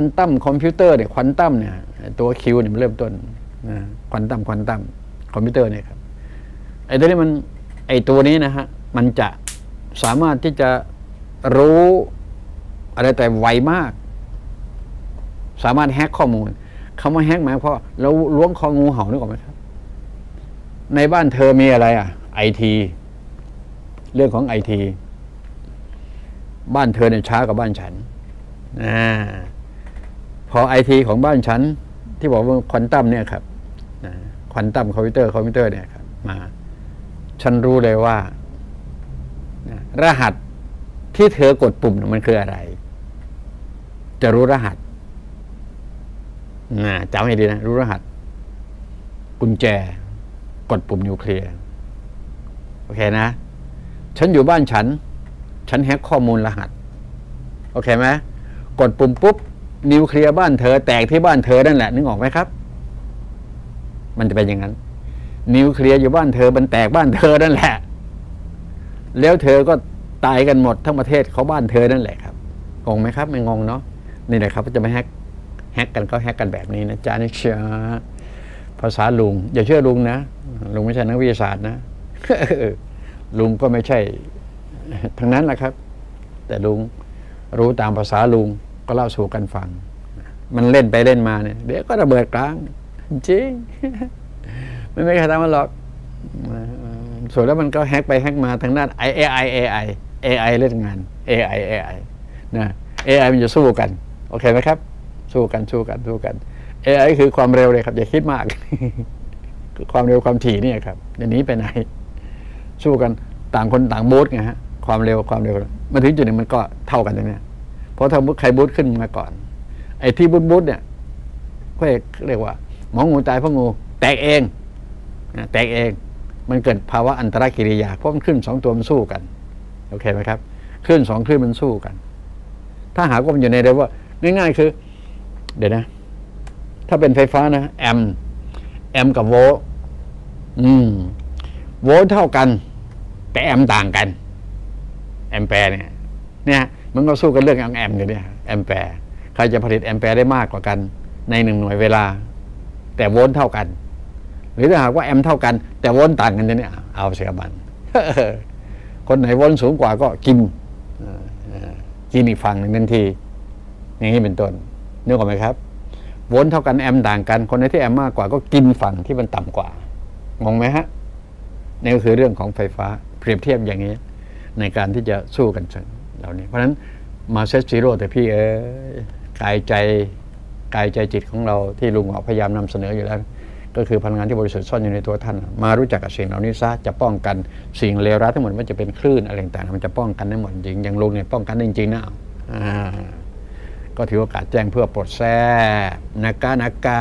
ควอนตัมคอมพิวเตอร์เนี่ยควอนตัมเนี่ยตัว Q เนี่ยมันเริ่มต้นนะควอนตัมควอนตัมคอมพิวเตอร์เนี่ยครับไอ้ตัวนี้มันไอ้ตัวนี้นะฮะมันจะสามารถที่จะรู้อะไรแต่ไวมาก สามารถแฮกข้อมูลคำว่าแฮกหมายเพราะเราล้วงคองูเห่านึกออกไหมครับ ในบ้านเธอมีอะไรอะไอทีเรื่องของไอทีบ้านเธอเนี่ยช้ากว่าบ้านฉันอ่า พอไอทีของบ้านฉัน ที่บอกว่าควอนตัมเนี่ยครับควอนตัมคอมพิวเตอร์คอมพิวเตอร์เนี่ยครับมา ฉันรู้เลยว่า รหัสที่เธอกดปุ่มมันคืออะไร จะรู้รหัสนะจำให้ดีนะ รู้รหัส กุญแจ กดปุ่มนิวเคลียร์โอเคนะ ฉันอยู่บ้านฉัน ฉันแฮกข้อมูลรหัส โอเคไหมกดปุ่มปุ๊บ นิวเคลียร์บ้านเธอ แตกที่บ้านเธอนั่นแหละนึกออกไหมครับ มันจะเป็นอย่างนั้น นิวเคลียร์อยู่บ้านเธอมันแตกบ้านเธอนั่นแหละ แล้วเธอก็ตายกันหมดทั้งประเทศเขาบ้านเธอนั่นแหละครับงงไหมครับ ไม่งงเนาะนี่แหละครับจะไม่แฮกแฮกกันก็แฮกกันแบบนี้นะจ๊ะนี่เชียภาษาลุง อย่าเชื่อลุงนะลุงไม่ใช่นักวิทยาศาสตร์นะลุงก็ไม่ใช่ทั้งนั้นแหละครับ แต่ลุงรู้ตามภาษาลุง ก็เล่าสู่กันฟัง มันเล่นไปเล่นมาเนี่ยเดี๋ยวก็ระเบิดกลางจริง ไม่ไม่ใครทำมันหรอกส่วนแล้วมันก็แฮกไปแฮกมาทางด้าน AI AI AI เล่นงาน AI AI นะ AI มันจะสู้กัน โอเคไหมครับ สู้กันสู้กันสู้กัน AI คือความเร็วเลยครับ อย่าคิดมาก ความเร็วความถี่นี่ครับอย่างนี้ไปไหน สู้กันต่างคนต่างโบูทไงฮะความเร็วความเร็วมาถึงจุดหนึ่งมันก็เท่ากันตรงนี้ ราะถ้าใครบูทขึ้นมาก่อน ไอ้ที่บูทบูทเนี่ยก็เรียกว่า หมองูตายเพราะงู แตกเองแตกเองมันเกิดภาวะอันตรกิริยาเพราะมันขึ้นสองตัวมันสู้กันโอเคไหมครับขึ้นสองขึ้นมันสู้กัน ถ้าหากว่ามันอยู่ในเรียกว่าง่ายๆคือ เดี๋ยวนะ ถ้าเป็นไฟฟ้านะแอมแอมกับโวลต์อืมโวลต์เท่ากัน แต่แอมต่างกัน แอมแปร์เนี่ย เนี่ย มันก็สู้กันเรื่องแอมอยู่เนี่ยแอมแปร์ใครจะผลิตแอมแปร์ได้มากกว่ากัน ในหนึ่งหน่วยเวลา แต่โวลต์เท่ากัน หรือถ้าหากว่าแอมเท่ากัน แต่โวลต์ต่างกันเนี่ยเอาเสียบันคนไหนโวลต์สูงกว่าก็กินกินอีกฝั่งหนึ่งทันที อย่างนี้เป็นต้นนึกออกไหมครับโวลต์เท่ากันแอมต่างกัน คนไหนที่แอมมากกว่าก็กินฝั่งที่มันต่ำกว่างงไหมฮะนี่ก็คือเรื่องของไฟฟ้าเปรียบเทียบอย่างนี้ ในการที่จะสู้กันเหล่านี้ เพราะฉะนั้นมา set zero แต่พี่เออกายใจกายใจจิตของเราที่ลุงพยายามนำเสนออยู่แล้ว ก็คือพลังงานที่บริสุทธิ์ซ่อนอยู่ในตัวท่าน มารู้จักกับสิ่งเหล่านี้ซะจะป้องกันสิ่งเลวร้ายทั้งหมดมันจะเป็นคลื่นอะไรต่างๆมันจะป้องกันได้หมดจริงอย่างลุงเนี่ยป้องกันจริงๆนะก็ถือโอกาสแจ้งเพื่อปลดแท้นักกานักกา